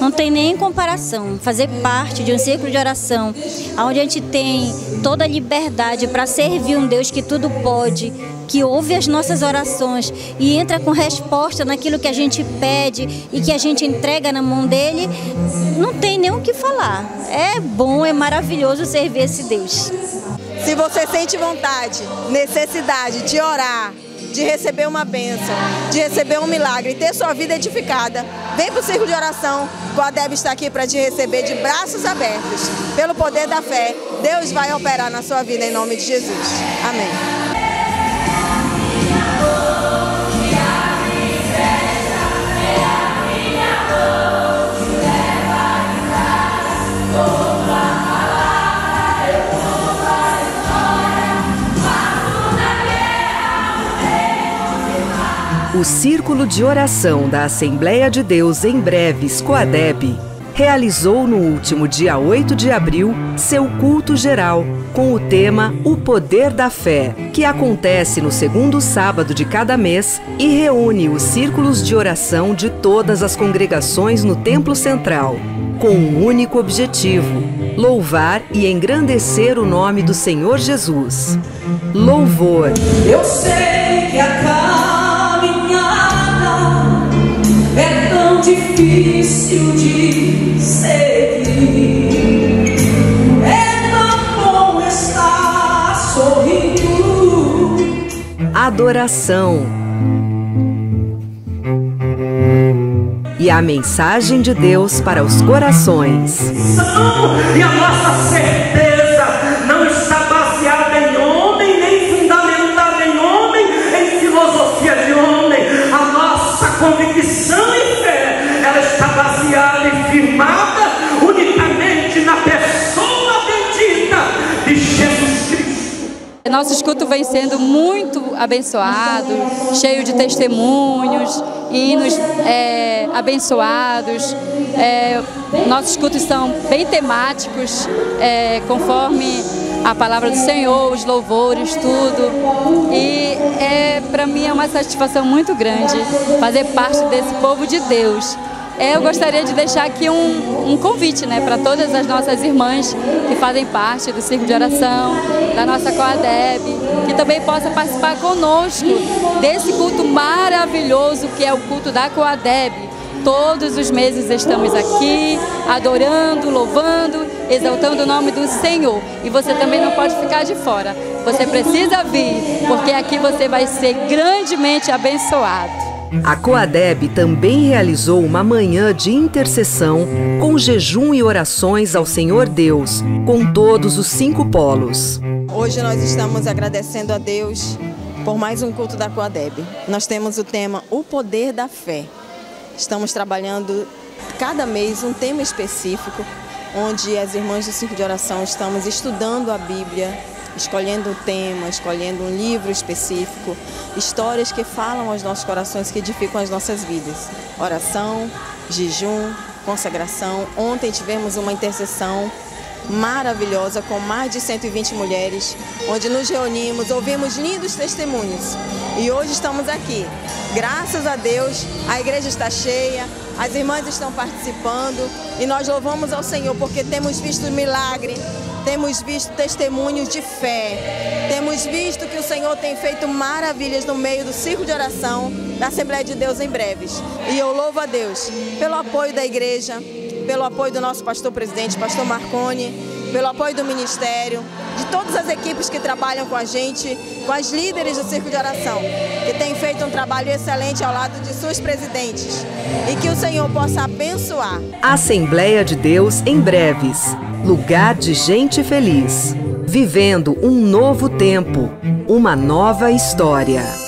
Não tem nem comparação. Fazer parte de um círculo de oração, onde a gente tem toda a liberdade para servir um Deus que tudo pode, que ouve as nossas orações e entra com resposta naquilo que a gente pede e que a gente entrega na mão dele, não tem nem o que falar. É bom, é maravilhoso servir esse Deus. Se você sente vontade, necessidade de orar, de receber uma bênção, de receber um milagre e ter sua vida edificada, vem para o círculo de oração. O Deb está aqui para te receber de braços abertos. Pelo poder da fé, Deus vai operar na sua vida em nome de Jesus. Amém. O Círculo de Oração da Assembleia de Deus em Breves, Coadeb, realizou no último dia 8 de abril seu culto geral com o tema O Poder da Fé, que acontece no segundo sábado de cada mês e reúne os círculos de oração de todas as congregações no Templo Central, com um único objetivo: louvar e engrandecer o nome do Senhor Jesus. Louvor. Eu sei que a difícil de seguir. É tão bom estar sorrindo. Adoração. E a mensagem de Deus para os corações. E a nossa certeza firmada unicamente na pessoa bendita de Jesus Cristo. Nosso escuto vem sendo muito abençoado, cheio de testemunhos, hinos é, abençoados. É, nossos escutos são bem temáticos, é, conforme a palavra do Senhor, os louvores, tudo. E é, para mim é uma satisfação muito grande fazer parte desse povo de Deus eu gostaria de deixar aqui um, um convite né, para todas as nossas irmãs que fazem parte do Círculo de Oração, da nossa Coadeb, que também possa participar conosco desse culto maravilhoso que é o culto da Coadeb. Todos os meses estamos aqui adorando, louvando, exaltando o nome do Senhor. E você também não pode ficar de fora. Você precisa vir, porque aqui você vai ser grandemente abençoado. A Coadeb também realizou uma manhã de intercessão com jejum e orações ao Senhor Deus, com todos os cinco polos. Hoje nós estamos agradecendo a Deus por mais um culto da Coadeb. Nós temos o tema O Poder da Fé. Estamos trabalhando cada mês um tema específico, onde as irmãs do Circo de Oração estamos estudando a Bíblia, escolhendo um tema, escolhendo um livro específico, histórias que falam aos nossos corações, que edificam as nossas vidas. Oração, jejum, consagração. Ontem tivemos uma intercessão maravilhosa com mais de 120 mulheres, onde nos reunimos, ouvimos lindos testemunhos. E hoje estamos aqui. Graças a Deus, a igreja está cheia, as irmãs estão participando e nós louvamos ao Senhor porque temos visto milagre, temos visto testemunhos de fé, temos visto que o Senhor tem feito maravilhas no meio do círculo de oração da Assembleia de Deus em breves. E eu louvo a Deus pelo apoio da igreja, pelo apoio do nosso pastor presidente, pastor Marconi, pelo apoio do ministério, de todas as equipes que trabalham com a gente, com as líderes do Círculo de Oração, que têm feito um trabalho excelente ao lado de suas presidentes. E que o Senhor possa abençoar. Assembleia de Deus em breves lugar de gente feliz, vivendo um novo tempo, uma nova história.